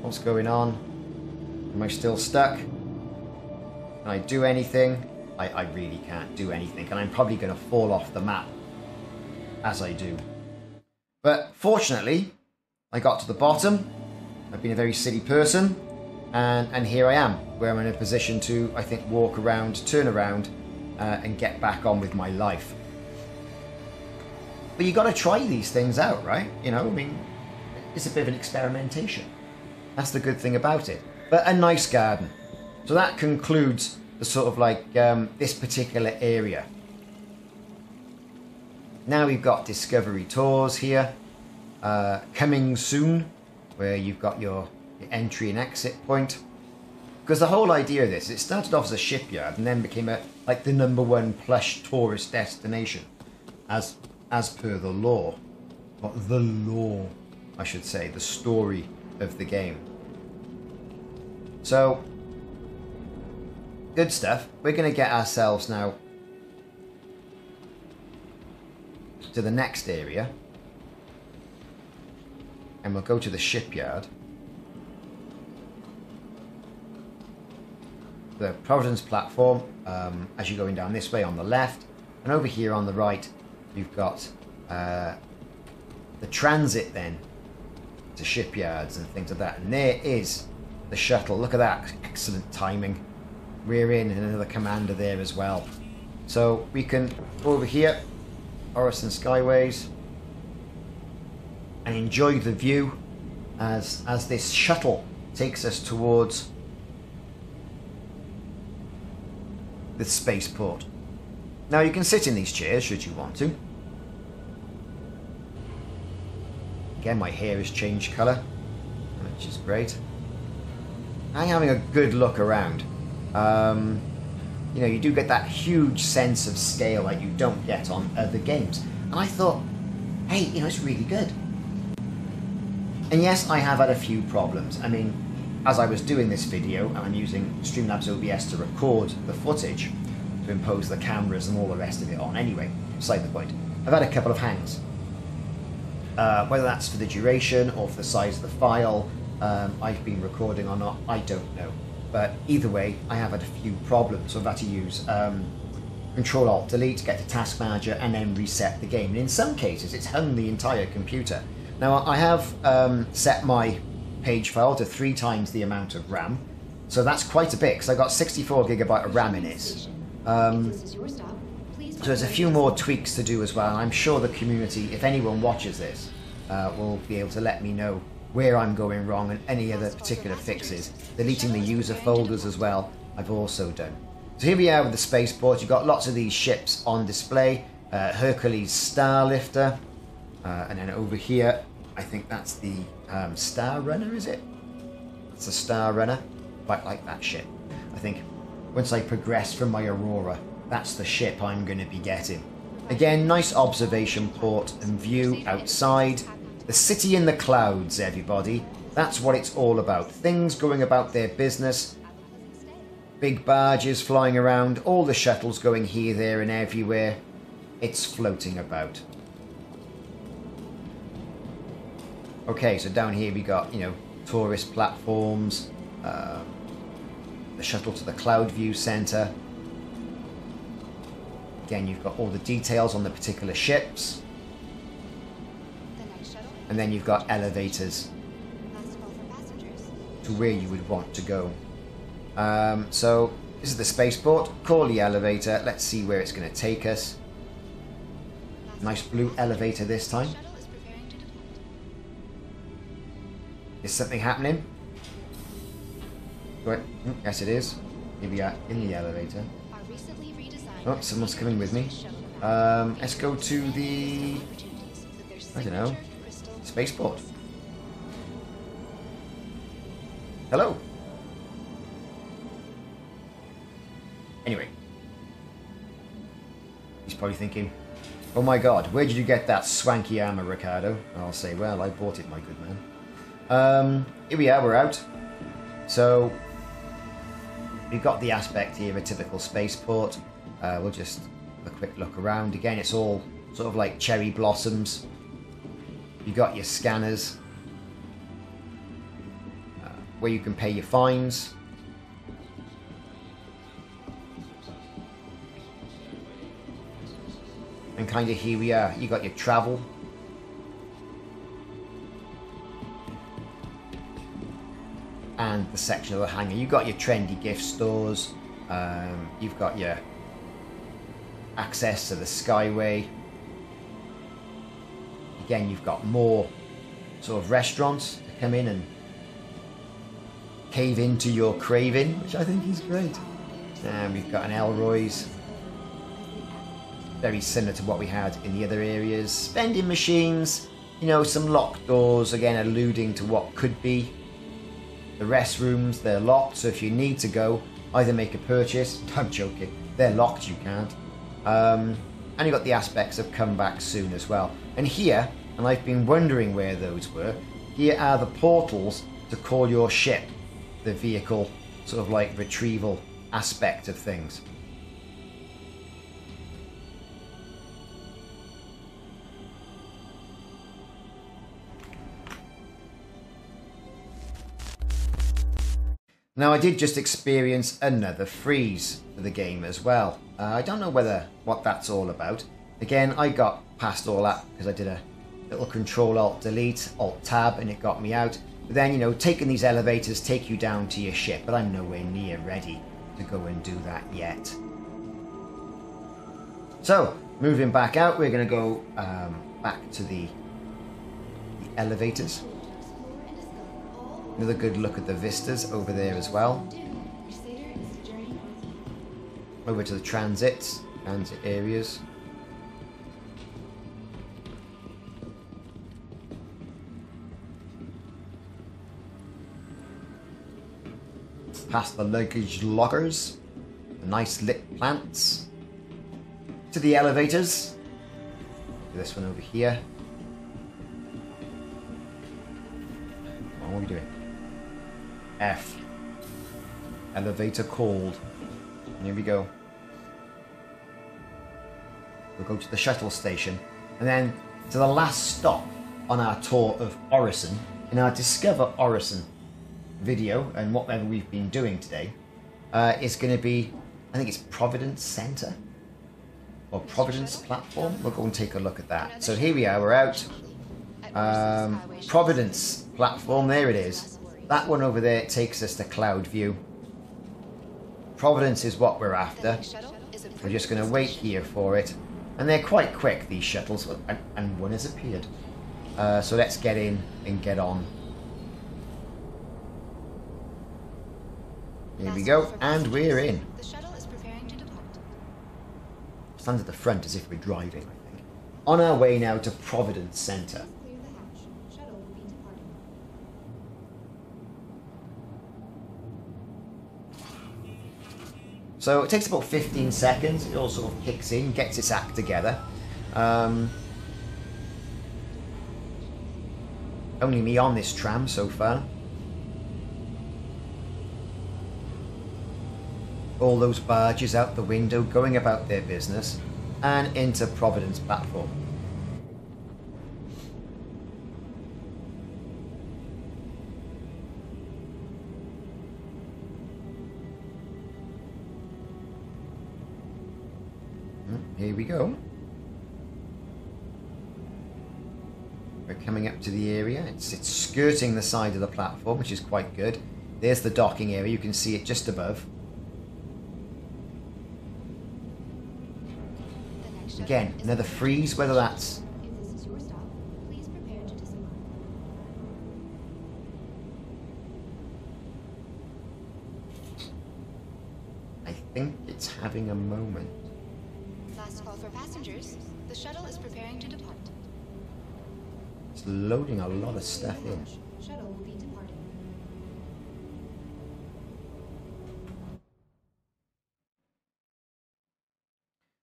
Speaker 1: What's going on? Am I still stuck? Can I do anything? I, I really can't do anything, and I'm probably going to fall off the map as I do. But fortunately, I got to the bottom. I've been a very silly person, and, and here I am, where I'm in a position to, I think, walk around, turn around, uh, and get back on with my life. But you got to try these things out, right? You know, I mean, it's a bit of an experimentation. That's the good thing about it. But a nice garden. So that concludes the sort of like um, this particular area. Now we've got Discovery Tours here. Uh, coming soon, where you've got your, your entry and exit point. Because the whole idea of this, it started off as a shipyard and then became a like the number one plush tourist destination, as as per the law, or the lore, I should say, the story of the game. So, good stuff. We're going to get ourselves now to the next area. And we'll go to the shipyard. The Providence platform, um, as you're going down this way on the left. And over here on the right, you've got uh, the transit then to shipyards and things like that. And there is the shuttle. Look at that. Excellent timing. We're in and another commander there as well. So we can go over here, Orison Skyways, and enjoy the view as as this shuttle takes us towards the spaceport. Now you can sit in these chairs should you want to. Again, my hair has changed colour, which is great. I'm having a good look around. Um, you know, you do get that huge sense of scale that you don't get on other games. And I thought, hey, you know, it's really good. And yes, I have had a few problems. I mean, as I was doing this video, and I'm using Streamlabs OBS to record the footage, to impose the cameras and all the rest of it on anyway, beside the point. I've had a couple of hangs. Uh, whether that's for the duration or for the size of the file, um, I've been recording or not, I don't know. But either way, I have had a few problems. So I've had to use um, Control Alt Delete get to Task Manager and then reset the game. And in some cases, it's hung the entire computer. Now I have um, set my page file to three times the amount of RAM, so that's quite a bit because I've got 64 gigabyte of RAM in it. Um,
Speaker 4: This is your stop. Please
Speaker 1: so there's a few more tweaks to do as well. and I'm sure the community, if anyone watches this, uh, will be able to let me know where I'm going wrong and any other particular fixes. Deleting the user folders as well, I've also done. So here we are with the spaceport. You've got lots of these ships on display. Uh, Hercules Starlifter. Uh, and then over here, I think that's the um, Star Runner, is it? It's a Star Runner. Quite like that ship. I think once I progress from my Aurora, that's the ship I'm going to be getting. Again, nice observation port and view outside. The city in the clouds, everybody. That's what it's all about. Things going about their business. Big barges flying around, all the shuttles going here, there, and everywhere. It's floating about. Okay, so down here we got, you know, tourist platforms, um, the shuttle to the Cloud View Center. Again, you've got all the details on the particular ships, and then you've got elevators to where you would want to go. Um, so, this is the spaceport. Call the elevator. Let's see where it's going to take us. Nice blue elevator this time.
Speaker 4: Is
Speaker 1: something happening? Right. mm, Yes, it is. Here we are in the elevator.
Speaker 4: Our recently redesigned
Speaker 1: Oh, someone's coming with me. Um, let's go to the
Speaker 4: opportunities with their
Speaker 1: I don't know. Spaceport. Hello. Anyway, he's probably thinking, "Oh my God, where did you get that swanky armor, Ricardo?" And I'll say, "Well, I bought it, my good man." Um, here we are. We're out. So we've got the aspect here of a typical spaceport. Uh, we'll just have a quick look around. Again, it's all sort of like cherry blossoms. You've got your scanners uh, where you can pay your fines. And kind of here we are. You got your travel. And the section of the hangar. You've got your trendy gift stores. Um, you've got your access to the Skyway. Again, you've got more sort of restaurants to come in and cave into your craving, which I think is great. And we've got an Elroy's, very similar to what we had in the other areas. Spending machines, you know, some locked doors, again, alluding to what could be. The restrooms, they're locked, so if you need to go, either make a purchase, I'm joking, they're locked, you can't. Um, and you've got the aspects of come back soon as well. And here, and I've been wondering where those were, here are the portals to call your ship, the vehicle sort of like retrieval aspect of things. Now, I did just experience another freeze for the game as well. Uh, I don't know whether what that's all about. Again, I got past all that because I did a little Control Alt Delete Alt Tab, and it got me out. But then, you know, taking these elevators take you down to your ship, but I'm nowhere near ready to go and do that yet. So, moving back out, we're going to go um, back to the, the elevators. Another good look at the vistas over there as well. Over to the transits, transit areas. Past the luggage lockers, the nice lit plants. To the elevators. This one over here. What are we doing? F. Elevator called. And here we go. We'll go to the shuttle station and then to the last stop on our tour of Orison in our Discover Orison video and whatever we've been doing today uh, is going to be, I think it's Providence Center or Providence Platform. We'll go and take a look at that. So here we are, we're out. Um, Providence Platform, there it is. That one over there takes us to cloud view. Providence is what we're after. We're just going to wait here for it. And they're quite quick, these shuttles, and, and one has appeared. Uh, so let's get in and get on. Here we go, and we're in. Stands at the front as if we're driving, I think. On our way now to Providence Centre. So it takes about 15 seconds. It all sort of kicks in, gets its act together. Um, only me on this tram so far. All those barges out the window going about their business and into Providence platform. Here we go. We're coming up to the area. It's, it's skirting the side of the platform, which is quite good. There's the docking area. You can see it just above. Again, another freeze, whether that's. I think it's having a moment.
Speaker 4: Call for passengers. The shuttle is preparing to depart.
Speaker 1: It's loading a lot of stuff in.
Speaker 4: Shuttle will be departing.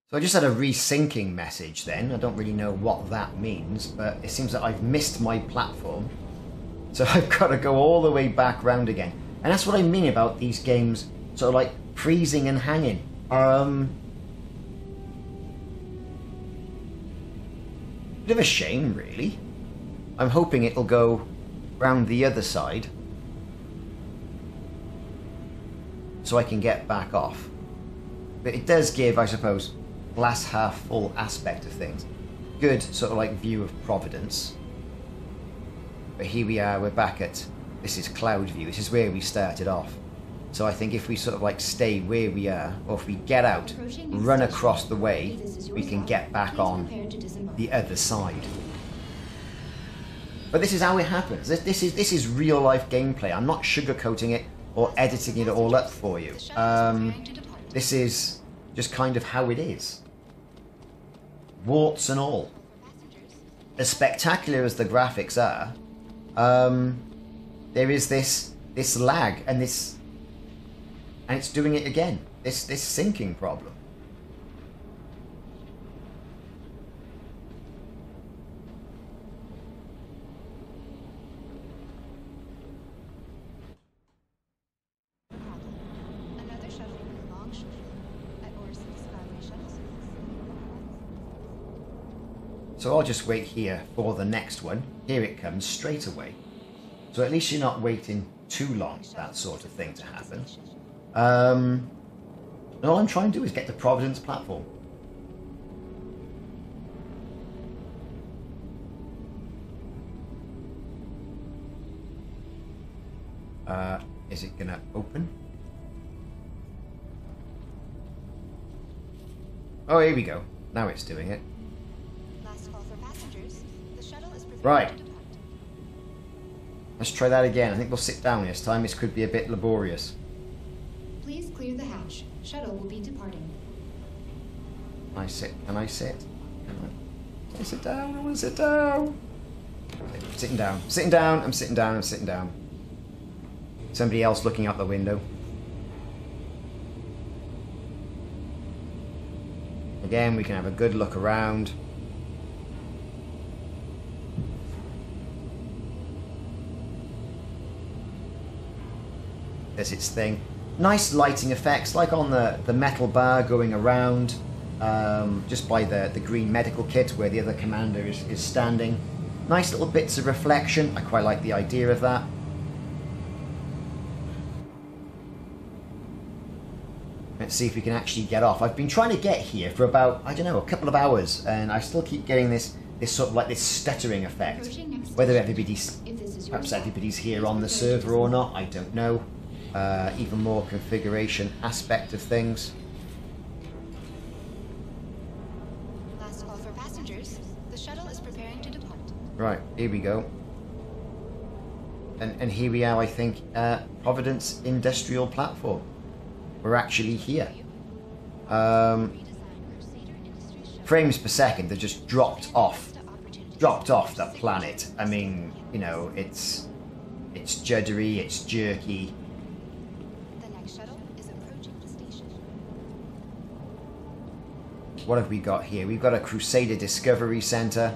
Speaker 1: So I just had a resyncing message then. I don't really know what that means, but it seems that I've missed my platform. So I've got to go all the way back round again. And that's what I mean about these games sort of like freezing and hanging. Um Bit of a shame really. I'm hoping it'll go round the other side. So I can get back off. But it does give, I suppose, glass half full aspect of things. Good sort of like view of Providence. But here we are, we're back at this is cloud view. This is where we started off. So I think if we sort of like stay where we are, or if we get out, run across the way,
Speaker 4: If this is your
Speaker 1: we can get back on
Speaker 4: prepare to disembark.
Speaker 1: the other side. But this is how it happens. This, this is this is real life gameplay. I'm not sugarcoating it or editing it all up for you.
Speaker 4: The shuttle is
Speaker 1: Um,
Speaker 4: preparing to depart.
Speaker 1: this is just kind of how it is. Warts and all. As spectacular as the graphics are, um, there is this this lag and this and it's doing it again. This this syncing problem.
Speaker 4: Another shuttle with Longshore at Orison Skyway Shuttle Service.
Speaker 1: So I'll just wait here for the next one. Here it comes straight away. So at least you're not waiting too long for that sort of thing to happen. Um, and all I'm trying to do is get to Providence platform. Uh, is it gonna open? Oh, here we go. Now it's doing it.
Speaker 4: Last call for passengers. The shuttle is
Speaker 1: Right. Let's try that again. I think we'll sit down this time. This could be a bit laborious.
Speaker 4: Clear the hatch. Shuttle will be departing.
Speaker 1: I sit? Can I sit? Can I sit down? I want to sit down. Sitting down. Sitting down. I'm sitting down. I'm sitting down. Somebody else looking out the window. Again, we can have a good look around. There's its thing. Nice lighting effects, like on the, the metal bar going around, um, just by the, the green medical kit where the other commander is, is standing. Nice little bits of reflection. I quite like the idea of that. Let's see if we can actually get off. I've been trying to get here for about, I don't know, a couple of hours, and I still keep getting this, this sort of like this stuttering effect. Whether everybody's
Speaker 4: If this is your
Speaker 1: Perhaps everybody's here on the server or not, I don't know. Uh, even more configuration aspect of things.
Speaker 4: Last call for passengers. The shuttle is preparing to depart.
Speaker 1: Right, here we go. and, and here we are, I think, uh, Providence Industrial Platform. We're actually here. Um, frames per second, they've just dropped off, dropped off the planet. I mean, you know, it's it's juddery, it's jerky.
Speaker 4: The next shuttle is approaching the station.
Speaker 1: What have we got here? We've got a Crusader Discovery Center.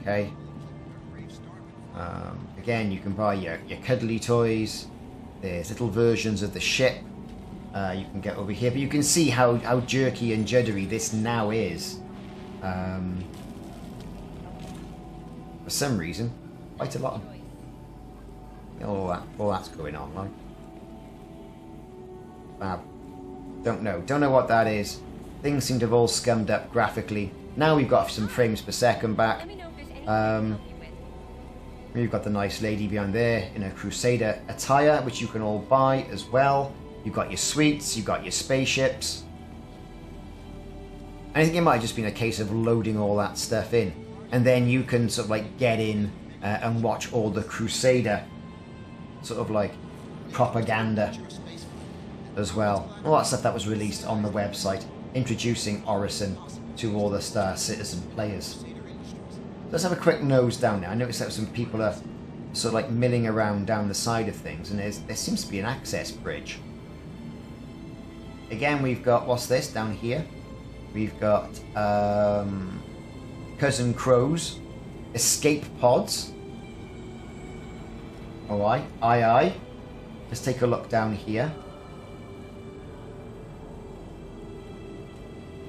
Speaker 1: Okay. Um, again, you can buy your, your cuddly toys. There's little versions of the ship uh, you can get over here. But you can see how, how jerky and juddery this now is. Um, for some reason, quite a lot of... All, that, all that's going on. Don't know. Don't know what that is. Things seem to have all scummed up graphically. Now we've got some frames per second back. Um. We've got the nice lady behind there in a Crusader attire, which you can all buy as well. You've got your suites, you've got your spaceships. I think it might have just been a case of loading all that stuff in. And then you can sort of like get in uh, and watch all the Crusader sort of like propaganda as well. All that stuff that was released on the website, introducing Orison to all the Star Citizen players. Let's have a quick nose down there. I noticed that some people are sort of like milling around down the side of things, and there seems to be an access bridge. Again, we've got what's this down here? We've got um, Cousin Crows, escape pods. All right, aye aye. Let's take a look down here.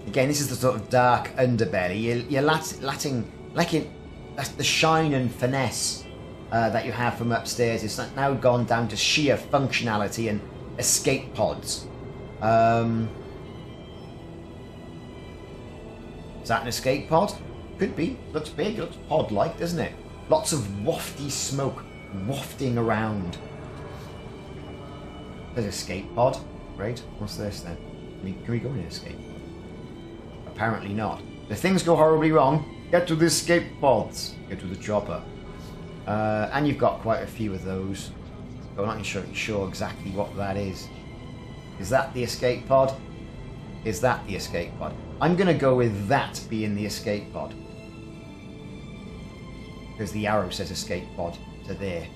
Speaker 1: Again, this is the sort of dark underbelly. You're, you're lat- letting, lacking that's the shine and finesse uh, that you have from upstairs. It's now gone down to sheer functionality and escape pods. Um, is that an escape pod? Could be. Looks big. Looks pod-like, doesn't it? Lots of wafty smoke wafting around. There's an escape pod. Right. What's this then? Can we, can we go in an escape? Apparently not. If things go horribly wrong, get to the escape pods. Get to the chopper. Uh, and you've got quite a few of those. But I'm not sure, sure exactly what that is. Is that the escape pod? Is that the escape pod? I'm going to go with that being the escape pod. Because the arrow says escape pod to there.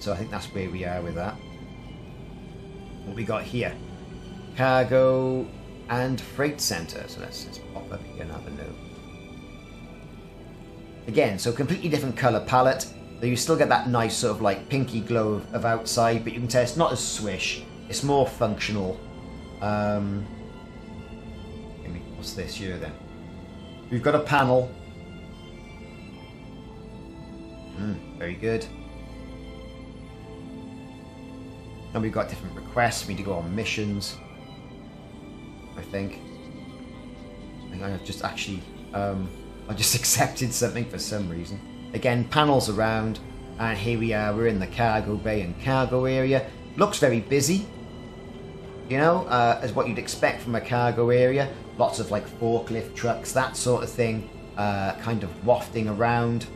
Speaker 1: So I think that's where we are with that. What we got here? Cargo and freight center. So let's just pop up here and have. Again, so completely different color palette. But you still get that nice sort of like pinky glow of, of outside, but you can tell it's not as swish. It's more functional. Um, what's this here then? We've got a panel. Hmm, very good. And we've got different requests. We need to go on missions. I think. I think I've just actually, um, I just accepted something for some reason. Again, panels around, and here we are. We're in the cargo bay and cargo area. Looks very busy. You know, uh, as what you'd expect from a cargo area. Lots of like forklift trucks, that sort of thing, uh, kind of wafting around.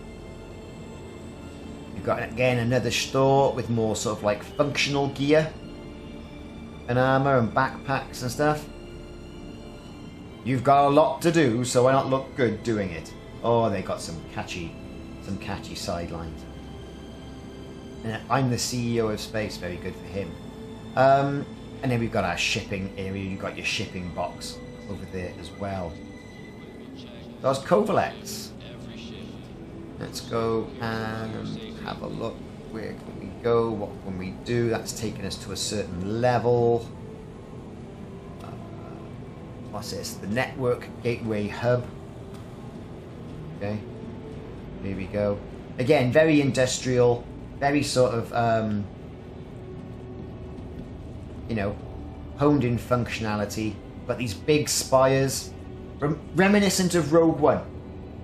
Speaker 1: You've got again another store with more sort of like functional gear and armor and backpacks and stuff. You've got a lot to do, so why not look good doing it? Oh, they got some catchy, some catchy sidelines. I'm the CEO of space, very good for him. Um, and then we've got our shipping area. You've got your shipping box over there as well. Those Covalex. Let's go and have a look. Where can we go? What can we do? That's taken us to a certain level. What's this? The Network Gateway Hub. Okay. Here we go. Again, very industrial, very sort of, um, you know, honed in functionality. But these big spires, rem- reminiscent of Rogue One,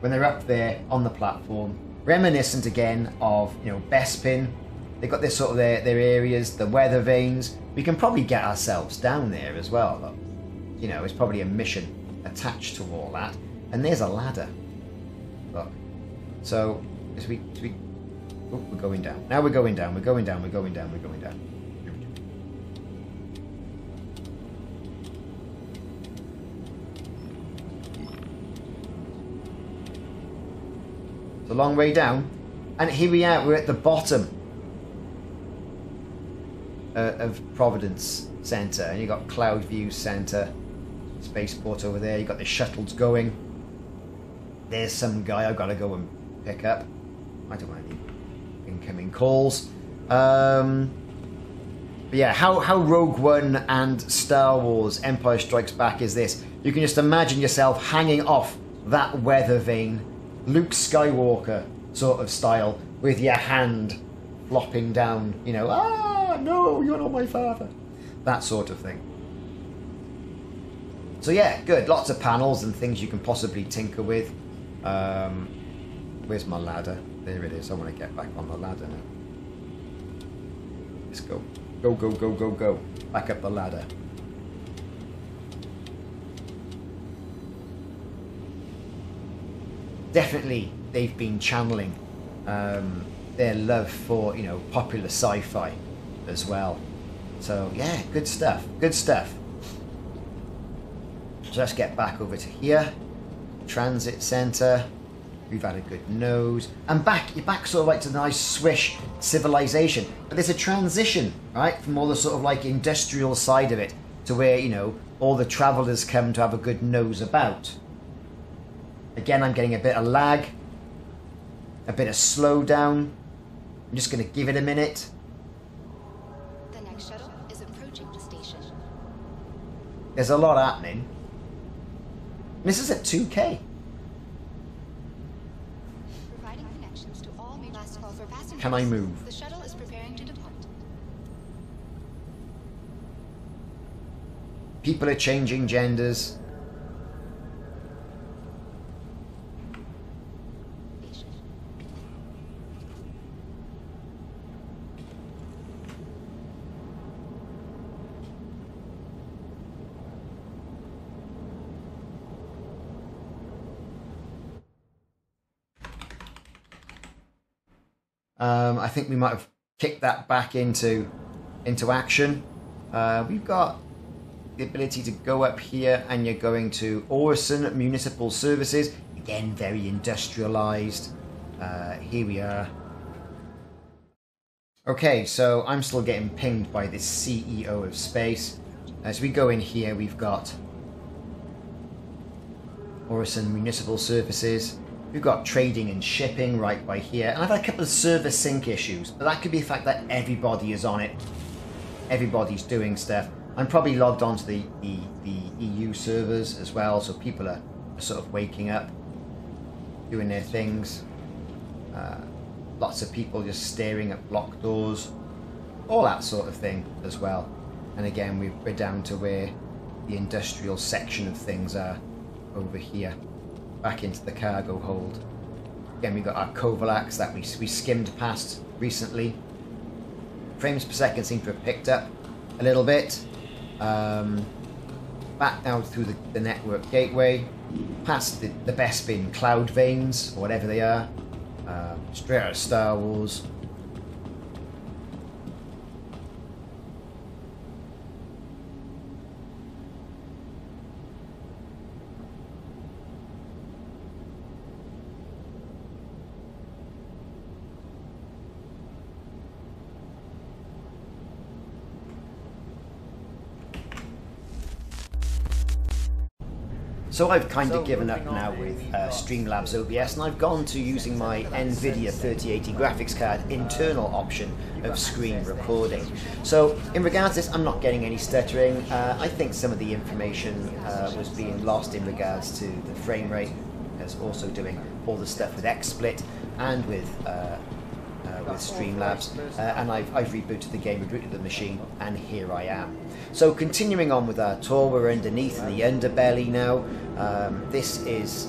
Speaker 1: when they're up there on the platform. Reminiscent again of, you know, Bespin. They've got this sort of their, their areas, the weather vanes. We can probably get ourselves down there as well, though. You know, it's probably a mission attached to all that. And there's a ladder. Look. So, as we, as we Oh, we're going down. Now we're going down. We're going down. We're going down. We're going down. It's a long way down. And here we are. We're at the bottom uh, of Providence Center. And you've got Cloud View Center, spaceport over there. You got the shuttles going. There's some guy I've got to go and pick up. I don't want any incoming calls. Um, but yeah, how, how Rogue One and Star Wars Empire Strikes Back is this. You can just imagine yourself hanging off that weather vane, Luke Skywalker sort of style, with your hand flopping down, you know, ah, no, you're not my father. That sort of thing. So yeah, good. Lots of panels and things you can possibly tinker with. Um, where's my ladder? There it is. I want to get back on the ladder now. Let's go. Go, go, go, go, go. Back up the ladder. Definitely, they've been channeling um, their love for, you know, popular sci-fi as well. So, yeah, good stuff. Good stuff. So let's get back over to here. Transit Centre. We've had a good nose. And back, you're back sort of like to the nice swish civilization. But there's a transition, right, from all the sort of like industrial side of it to where, you know, all the travellers come to have a good nose about. Again, I'm getting a bit of lag, a bit of slowdown. I'm just going to give it a minute.
Speaker 4: The next shuttle is approaching the station.
Speaker 1: There's a lot happening. This is at 2K.
Speaker 4: Providing connections to all major last call for passengers.
Speaker 1: Can I move?
Speaker 4: The shuttle is preparing to depart.
Speaker 1: People are changing genders.
Speaker 4: Station.
Speaker 1: Um, I think we might have kicked that back into into action. Uh, we've got the ability to go up here, and you're going to Orison Municipal Services. Again, very industrialized. Uh, here we are. Okay, so I'm still getting pinged by this CEO of space. As we go in here, we've got Orison Municipal Services. We've got trading and shipping right by here. And I've had a couple of server sync issues, but that could be the fact that everybody is on it. Everybody's doing stuff. I'm probably logged onto the, the, the EU servers as well, so people are, sort of waking up, doing their things. Uh, lots of people just staring at block doors, all that sort of thing as well. And again, we're down to where the industrial section of things are over here, back into the cargo hold. Again, we've got our Covalex that we, we skimmed past recently. Frames per second seem to have picked up a little bit. Um, back now through the, the network gateway, past the, the Bespin cloud vanes, or whatever they are. Um, straight out of Star Wars. So I've kind of given up now with uh, Streamlabs OBS and I've gone to using my NVIDIA 3080 graphics card internal option of screen recording. So in regards to this, I'm not getting any stuttering. Uh, I think some of the information uh, was being lost in regards to the frame rate. As also doing all the stuff with XSplit and with uh, with Streamlabs, uh, and I've, I've rebooted the game, rebooted the machine, and here I am. So continuing on with our tour, we're underneath the underbelly now. Um, this is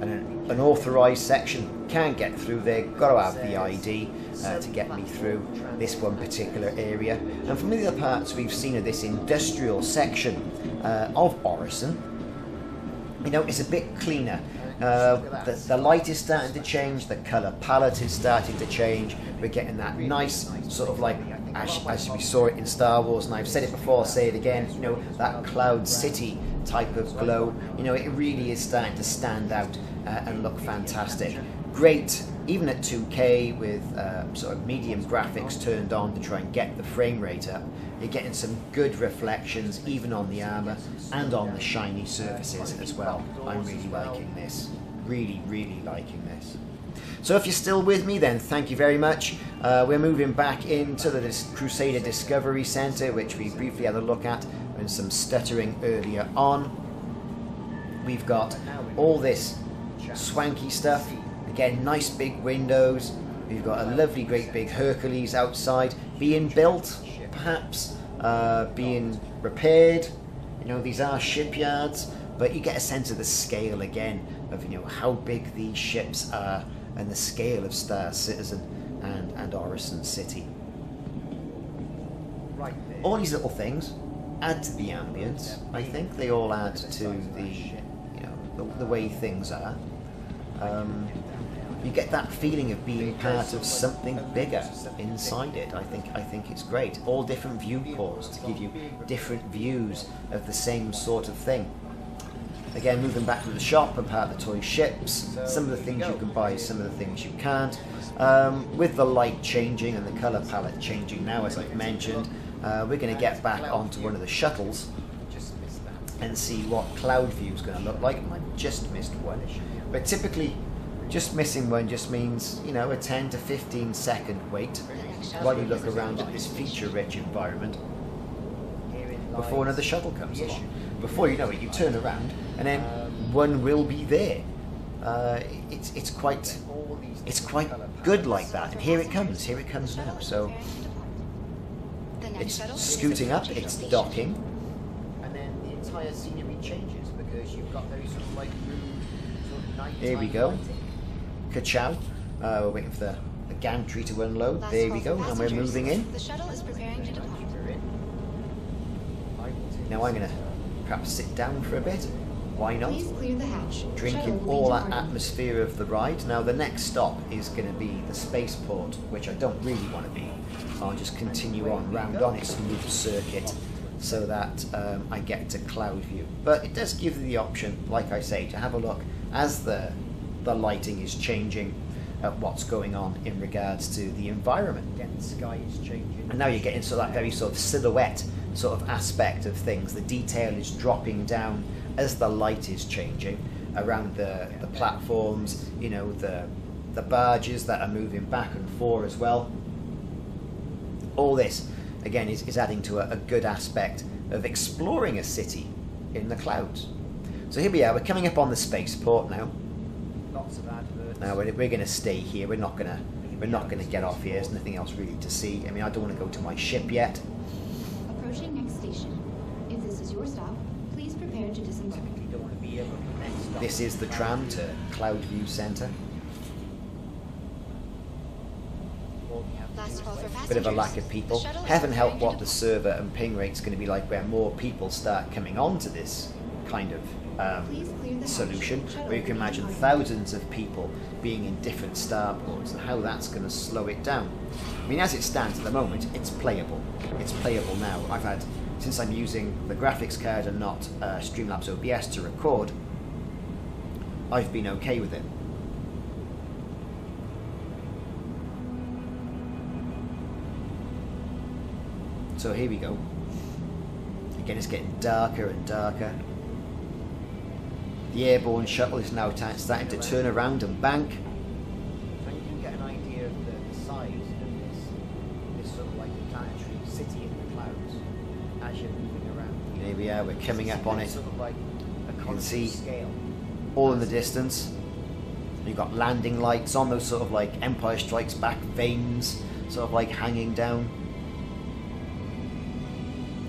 Speaker 1: an, authorised section. Can't get through there. Got to have the ID uh, to get me through this one particular area. And from the other parts we've seen of this industrial section uh, of Orison, you know, it's a bit cleaner. Uh, the, the light is starting to change, the colour palette is starting to change. We're getting that nice sort of like as, as we saw it in Star Wars, and I've said it before, I'll say it again. You know that Cloud City type of glow. You know it really is starting to stand out uh, and look fantastic. Great, even at 2K with uh, sort of medium graphics turned on to try and get the frame rate up. You're getting some good reflections even on the armour and on the shiny surfaces as well. I'm really liking this. Really, really liking this. So if you're still with me, then thank you very much. Uh, we're moving back into the Dis- Crusader Discovery Centre, which we briefly had a look at and some stuttering earlier on. We've got all this swanky stuff. Again, nice big windows. We've got a lovely, great big Hercules outside being built, perhaps uh, being repaired. You know, these are shipyards, but you get a sense of the scale again of you know how big these ships are and the scale of Star Citizen and and Orison City. All these little things add to the ambience. I think they all add to the you know the, the way things are. Um, you get that feeling of being part of something bigger inside it. I think I think it's great. All different viewports to give you different views of the same sort of thing. Again, moving back to the shop and part of the toy ships. Some of the things you can buy, some of the things you can't. Um, with the light changing and the colour palette changing now, as I've mentioned, uh, we're going to get back onto one of the shuttles and see what cloud view is going to look like. And I just missed one. But typically, just missing one just means, you know, a 10 to 15 second wait while you look around at this feature rich environment before another shuttle comes along. Before you know it, you turn around and then one will be there. Uh, it's, it's quite it's quite good like that. And here it comes, here it comes now. So it's scooting up, it's docking. And then the entire scenery changes because you've got those sort of like sort of nighttime
Speaker 2: Here we
Speaker 1: go.
Speaker 2: Go.
Speaker 1: Ka-chow. Uh, we're waiting for the, the gantry to unload.
Speaker 4: Last
Speaker 1: there we go, and we're moving in.
Speaker 4: The shuttle is preparing to depart.
Speaker 1: Now I'm going to perhaps sit down for a bit. Why not?
Speaker 4: Please clear the hatch.
Speaker 1: Drinking all that atmosphere of the ride. Now the next stop is going to be the spaceport, which I don't really want to be. I'll just continue on round on its smooth circuit so that um, I get to cloud view. But it does give you the option, like I say, to have a look as the the lighting is changing at what's going on in regards to the environment. Again, the sky is changing. And now you're getting sort of that very sort of silhouette sort of aspect of things. The detail is dropping down as the light is changing around the, the platforms, you know, the the barges that are moving back and forth as well. All this, again, is, is adding to a, a good aspect of exploring a city in the clouds. So here we are, we're coming up on the spaceport now.
Speaker 2: Lots of adverts.
Speaker 1: Now we're, we're going to stay here. We're not going to we're not going to get off here. There's nothing else really to see. I mean, I don't want to go to my ship yet.
Speaker 4: Approaching next station. If this is your stop, please prepare to disembark.
Speaker 2: You don't want to be here, but the
Speaker 1: This is the tram to Cloudview Centre.
Speaker 2: Or we have
Speaker 4: Last call for passengers.
Speaker 1: Bit of a lack of people.
Speaker 4: shuttle is
Speaker 1: Heaven help what the server and ping rate's going to be like when more people start coming onto this kind of um, Solution, where you can imagine thousands of people being in different starports and how that's going to slow it down. I mean, as it stands at the moment, it's playable. It's playable now. I've had, since I'm using the graphics card and not uh, Streamlabs OBS to record, I've been okay with it. So here we go. Again, it's getting darker and darker. The airborne shuttle is now starting to turn around and bank.
Speaker 2: So you can get an idea of the, the size of this, this sort of like planetary city in the clouds as you're moving around.
Speaker 1: Here we are, we're coming up on it.
Speaker 2: Sort of like a
Speaker 1: can see
Speaker 2: scale.
Speaker 1: all in the distance. You've got landing lights on those sort of like Empire Strikes Back vanes, sort of like hanging down.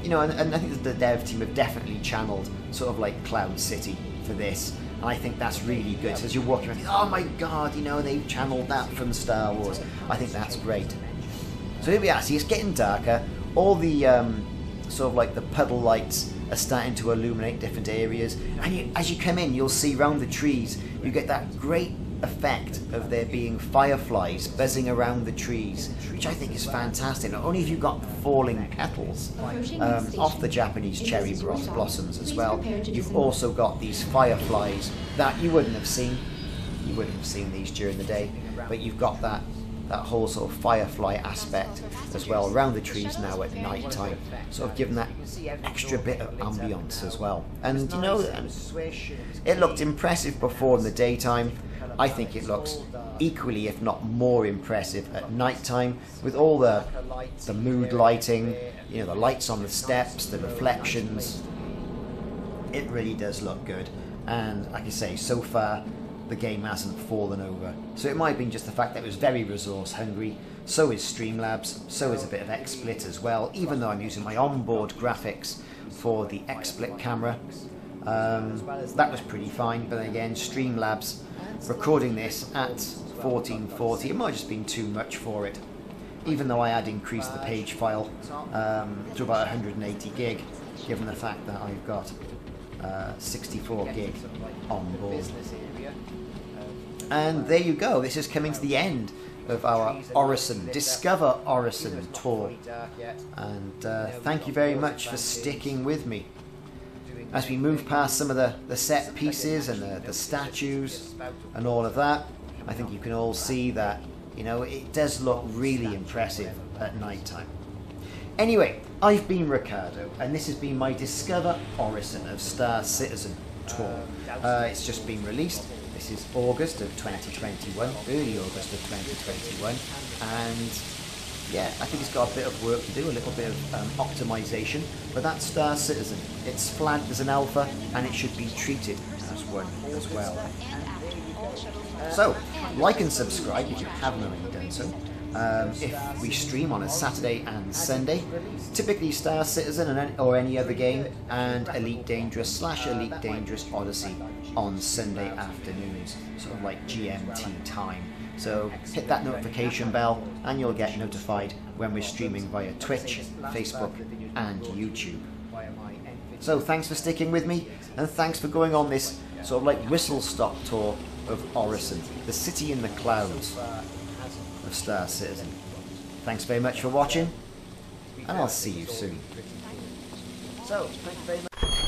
Speaker 1: You know, and, and I think the dev team have definitely channeled sort of like Cloud City for this. And I think that's really good. So as you're walking around, oh my god, you know, they've channeled that from Star Wars. I think that's great. So here we are. See, it's getting darker. All the um, sort of like the puddle lights are starting to illuminate different areas. And you, as you come in, you'll see round the trees, you get that great effect of there being fireflies buzzing around the trees, which I think is fantastic. Not only have you got the falling petals um, off the Japanese cherry blossoms as well, you've also got these fireflies that you wouldn't have seen. You wouldn't have seen these during the day, but you've got that that whole sort of firefly aspect as well around the trees now at night time, sort of giving that extra bit of ambience as well. And you know, it looked impressive before in the daytime. I think it looks equally, if not more, impressive at night time with all the the mood lighting, you know, the lights on the steps, the reflections. It really does look good, and like I say, so far the game hasn't fallen over. So it might have been just the fact that it was very resource hungry. So is Streamlabs, so is a bit of XSplit as well, even though I'm using my onboard graphics for the XSplit camera. Um, that was pretty fine, but again, Streamlabs recording this at 1440, it might have just been too much for it. Even though I had increased the page file um, to about 180 gig, given the fact that I've got uh, 64 gig on board. And there you go. This is coming to the end of our Orison Discover Orison tour. And uh, thank you very much for sticking with me. As we move past some of the, the set pieces and the, the statues and all of that, I think you can all see that, you know, it does look really impressive at night time. Anyway, I've been Ricardo, and this has been my Discover Orison of Star Citizen tour. Uh, it's just been released. This is August of 2021, early August of 2021, and yeah, I think it's got a bit of work to do, a little bit of um, optimization, but that's Star Citizen. It's flagged as an alpha, and it should be treated as one as well. So, like and subscribe if you haven't already done so. Um, if we stream on a Saturday and Sunday, typically Star Citizen or any other game, and Elite Dangerous slash Elite Dangerous Odyssey on Sunday afternoons, sort of like GMT time. So hit that notification bell, and you'll get notified when we're streaming via Twitch, Facebook, and YouTube. So thanks for sticking with me, and thanks for going on this sort of like whistle stop tour of Orison, the city in the clouds of Star Citizen. Thanks very much for watching, and I'll see you soon.
Speaker 2: So, thank you very much.